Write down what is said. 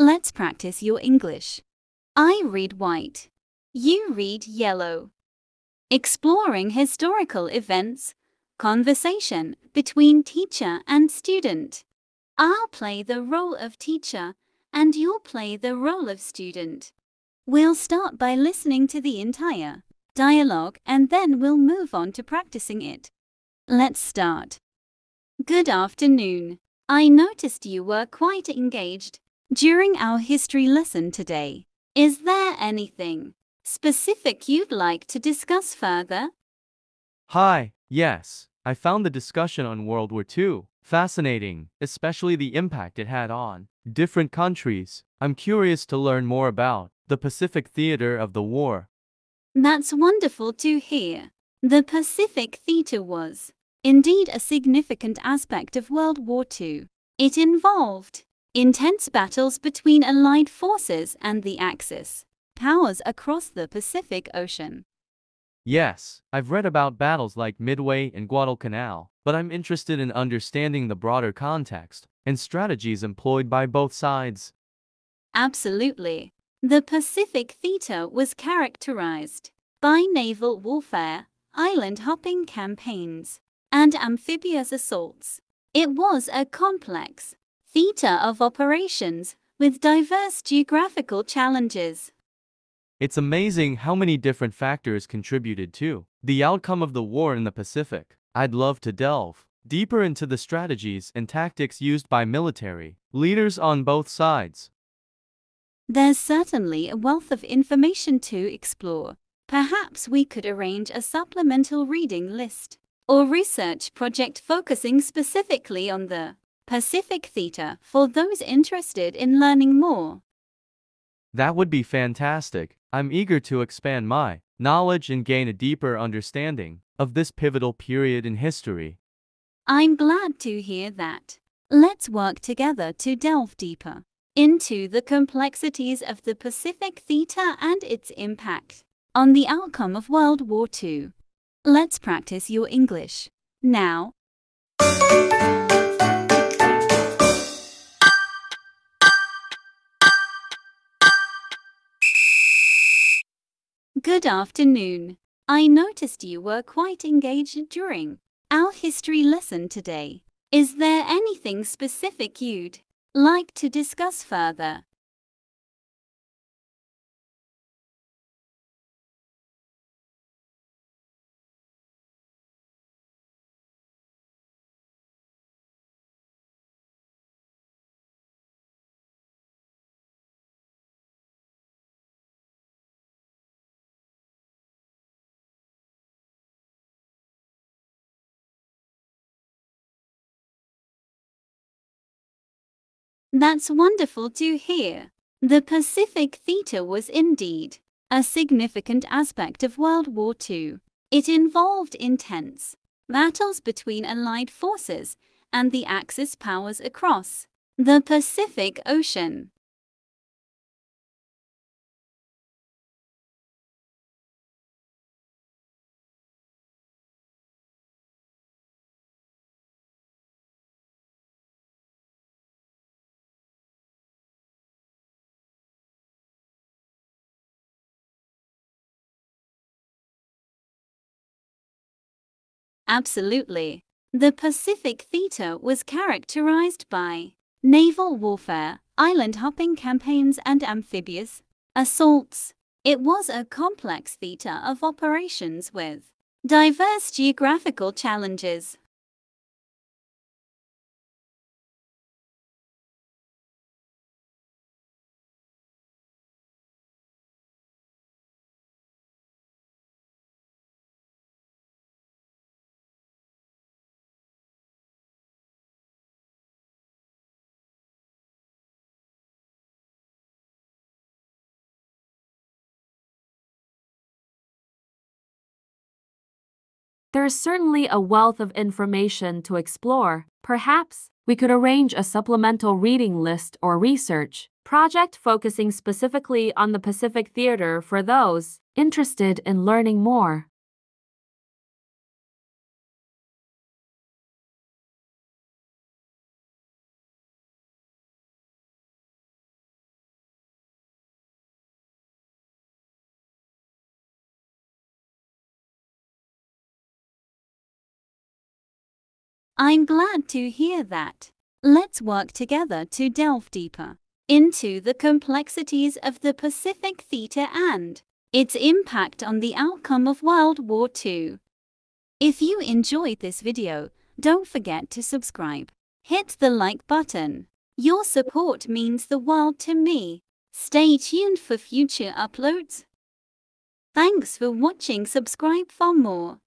Let's practice your English. I read white. You read yellow. Exploring historical events, conversation between teacher and student. I'll play the role of teacher and you'll play the role of student. We'll start by listening to the entire dialogue and then we'll move on to practicing it. Let's start. Good afternoon. I noticed you were quite engaged during our history lesson today. Is there anything specific you'd like to discuss further? Hi, yes, I found the discussion on World War II fascinating, especially the impact it had on different countries. I'm curious to learn more about the Pacific theater of the war. That's wonderful to hear. The Pacific Theater was indeed a significant aspect of World War II. It involved intense battles between Allied forces and the Axis powers across the Pacific Ocean. Yes, I've read about battles like Midway and Guadalcanal, but I'm interested in understanding the broader context and strategies employed by both sides. Absolutely. The Pacific Theater was characterized by naval warfare, island hopping campaigns, and amphibious assaults. It was a complex theater of operations with diverse geographical challenges. It's amazing how many different factors contributed to the outcome of the war in the Pacific. I'd love to delve deeper into the strategies and tactics used by military leaders on both sides. There's certainly a wealth of information to explore. Perhaps we could arrange a supplemental reading list or research project focusing specifically on the Pacific Theater for those interested in learning more. That would be fantastic. I'm eager to expand my knowledge and gain a deeper understanding of this pivotal period in history. I'm glad to hear that. Let's work together to delve deeper into the complexities of the Pacific Theater and its impact on the outcome of World War II. Let's practice your English. Now, Good afternoon. I noticed you were quite engaged during our history lesson today. Is there anything specific you'd like to discuss further? That's wonderful to hear. The Pacific Theater was indeed a significant aspect of World War II. It involved intense battles between Allied forces and the Axis powers across the Pacific Ocean. Absolutely. The Pacific Theater was characterized by naval warfare, island hopping campaigns, and amphibious assaults. It was a complex theater of operations with diverse geographical challenges. There is certainly a wealth of information to explore. Perhaps we could arrange a supplemental reading list or research project focusing specifically on the Pacific Theater for those interested in learning more. I'm glad to hear that. Let's work together to delve deeper into the complexities of the Pacific Theater and its impact on the outcome of World War II. If you enjoyed this video, don't forget to subscribe. Hit the like button. Your support means the world to me. Stay tuned for future uploads. Thanks for watching. Subscribe for more.